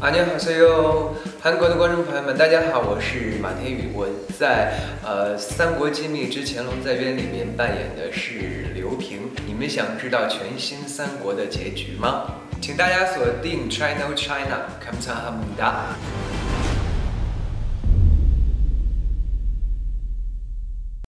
阿尼好，所有韩国的观众朋友们，大家好，我是马天宇。我在呃《三国机密之乾隆在渊》里面扮演的是刘平。你们想知道全新三国的结局吗？请大家锁定 China China， 감사합니 다。